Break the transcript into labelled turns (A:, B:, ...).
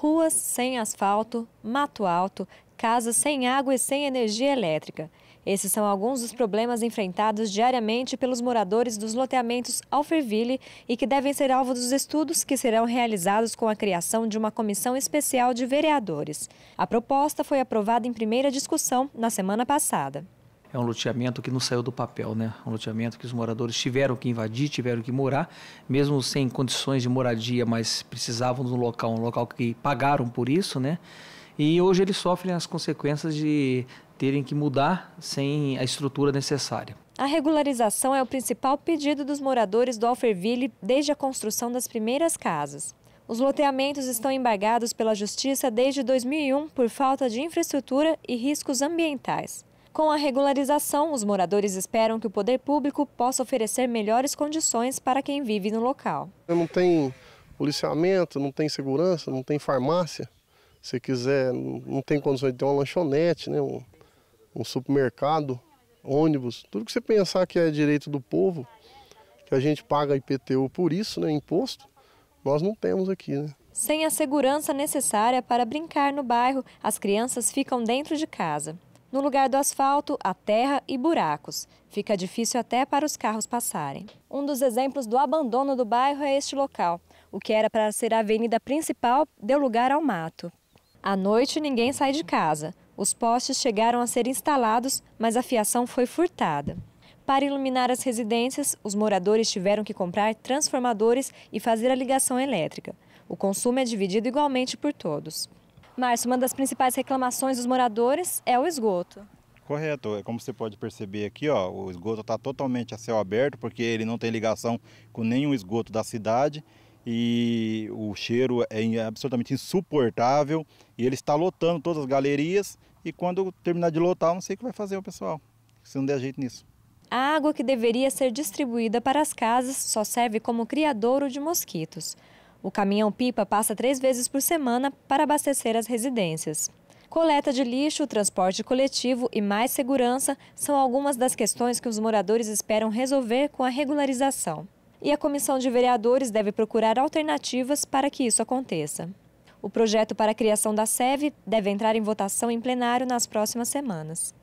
A: ruas sem asfalto, mato alto, casas sem água e sem energia elétrica. Esses são alguns dos problemas enfrentados diariamente pelos moradores dos loteamentos Alferville e que devem ser alvo dos estudos que serão realizados com a criação de uma comissão especial de vereadores. A proposta foi aprovada em primeira discussão na semana passada
B: é um loteamento que não saiu do papel, né? Um loteamento que os moradores tiveram que invadir, tiveram que morar, mesmo sem condições de moradia, mas precisavam de um local, um local que pagaram por isso, né? E hoje eles sofrem as consequências de terem que mudar sem a estrutura necessária.
A: A regularização é o principal pedido dos moradores do Alferville desde a construção das primeiras casas. Os loteamentos estão embargados pela Justiça desde 2001 por falta de infraestrutura e riscos ambientais. Com a regularização, os moradores esperam que o poder público possa oferecer melhores condições para quem vive no local.
C: Não tem policiamento, não tem segurança, não tem farmácia. Se quiser, não tem condições de ter uma lanchonete, né, um, um supermercado, ônibus, tudo que você pensar que é direito do povo, que a gente paga IPTU por isso, né, imposto, nós não temos aqui, né?
A: Sem a segurança necessária para brincar no bairro, as crianças ficam dentro de casa. No lugar do asfalto, a terra e buracos. Fica difícil até para os carros passarem. Um dos exemplos do abandono do bairro é este local. O que era para ser a avenida principal deu lugar ao mato. À noite, ninguém sai de casa. Os postes chegaram a ser instalados, mas a fiação foi furtada. Para iluminar as residências, os moradores tiveram que comprar transformadores e fazer a ligação elétrica. O consumo é dividido igualmente por todos. Márcio, uma das principais reclamações dos moradores é o esgoto.
D: Correto, é como você pode perceber aqui, ó, o esgoto está totalmente a céu aberto, porque ele não tem ligação com nenhum esgoto da cidade e o cheiro é absolutamente insuportável e ele está lotando todas as galerias e quando terminar de lotar, não sei o que vai fazer o pessoal, se não der jeito nisso.
A: A água que deveria ser distribuída para as casas só serve como criadouro de mosquitos. O caminhão-pipa passa três vezes por semana para abastecer as residências. Coleta de lixo, transporte coletivo e mais segurança são algumas das questões que os moradores esperam resolver com a regularização. E a comissão de vereadores deve procurar alternativas para que isso aconteça. O projeto para a criação da SEV deve entrar em votação em plenário nas próximas semanas.